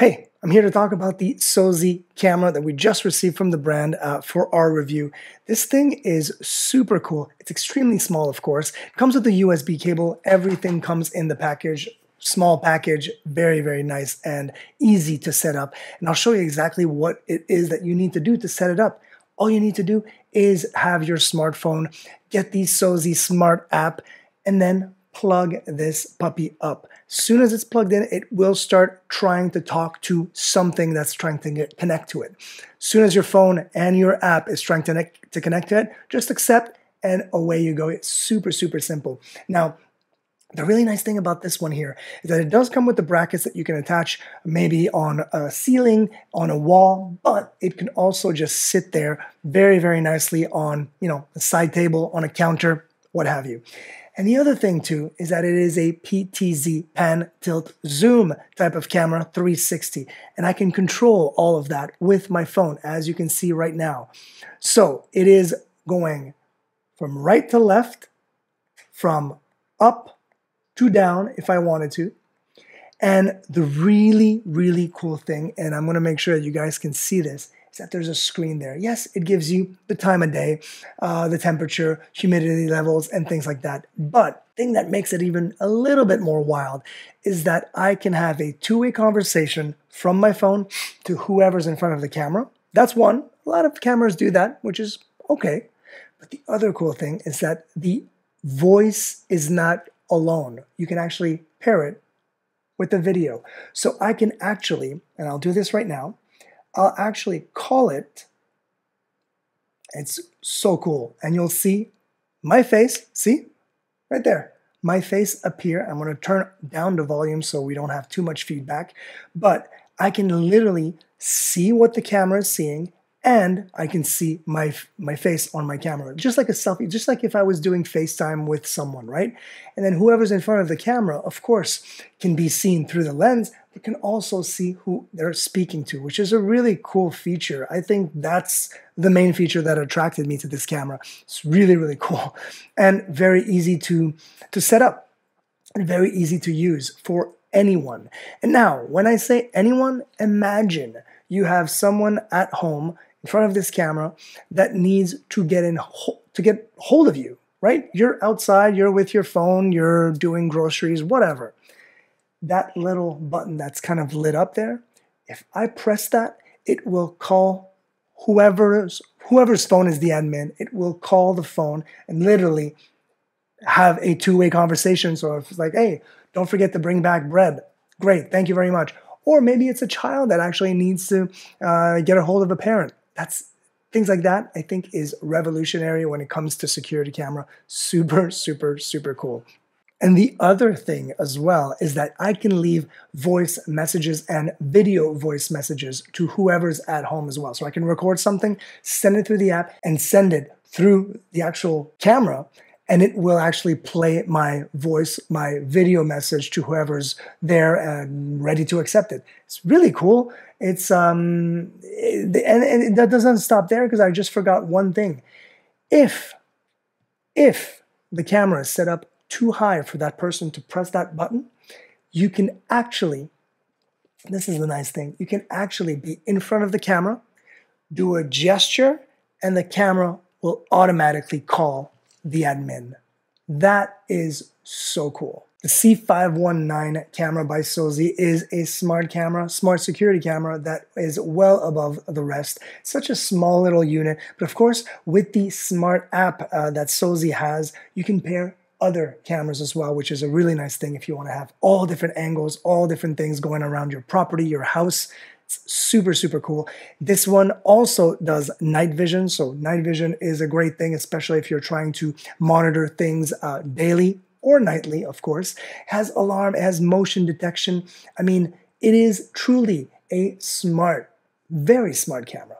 Hey, I'm here to talk about the Sozi camera that we just received from the brand uh, for our review. This thing is super cool. It's extremely small, of course. It comes with a USB cable. Everything comes in the package. Small package, very, very nice and easy to set up. And I'll show you exactly what it is that you need to do to set it up. All you need to do is have your smartphone, get the Sozi Smart app, and then plug this puppy up. As soon as it's plugged in, it will start trying to talk to something that's trying to get, connect to it. Soon as your phone and your app is trying to, to connect to it, just accept and away you go. It's super, super simple. Now, the really nice thing about this one here is that it does come with the brackets that you can attach maybe on a ceiling, on a wall, but it can also just sit there very, very nicely on, you know, a side table, on a counter, what have you. And the other thing too is that it is a PTZ pan tilt zoom type of camera 360 and I can control all of that with my phone as you can see right now. So it is going from right to left, from up to down if I wanted to. And the really, really cool thing, and I'm gonna make sure that you guys can see this, is that there's a screen there. Yes, it gives you the time of day, uh, the temperature, humidity levels, and things like that. But thing that makes it even a little bit more wild is that I can have a two-way conversation from my phone to whoever's in front of the camera. That's one. A lot of cameras do that, which is okay. But the other cool thing is that the voice is not alone. You can actually pair it with the video. So I can actually, and I'll do this right now, I'll actually call it. It's so cool. And you'll see my face, see, right there, my face appear. I'm to turn down the volume so we don't have too much feedback, but I can literally see what the camera is seeing and I can see my my face on my camera, just like a selfie, just like if I was doing FaceTime with someone, right? And then whoever's in front of the camera, of course, can be seen through the lens, but can also see who they're speaking to, which is a really cool feature. I think that's the main feature that attracted me to this camera. It's really, really cool and very easy to to set up and very easy to use for anyone. And now, when I say anyone, imagine you have someone at home in front of this camera that needs to get in to get hold of you, right? You're outside, you're with your phone, you're doing groceries, whatever. That little button that's kind of lit up there, if I press that, it will call whoever's whoever's phone is the admin, it will call the phone and literally have a two-way conversation. So if it's like, hey, don't forget to bring back bread. Great, thank you very much. Or maybe it's a child that actually needs to uh, get a hold of a parent that's things like that i think is revolutionary when it comes to security camera super super super cool and the other thing as well is that I can leave voice messages and video voice messages to whoever's at home as well. So I can record something, send it through the app, and send it through the actual camera and it will actually play my voice, my video message to whoever's there and ready to accept it. It's really cool. It's um, and, and that doesn't stop there because I just forgot one thing. If if the camera is set up too high for that person to press that button, you can actually, this is the nice thing, you can actually be in front of the camera, do a gesture, and the camera will automatically call the admin. That is so cool. The C519 camera by Sozi is a smart camera, smart security camera that is well above the rest. Such a small little unit, but of course, with the smart app uh, that Sozi has, you can pair other cameras as well, which is a really nice thing if you want to have all different angles, all different things going around your property, your house. It's super, super cool. This one also does night vision. So night vision is a great thing, especially if you're trying to monitor things uh, daily or nightly, of course. Has alarm, has motion detection. I mean, it is truly a smart, very smart camera.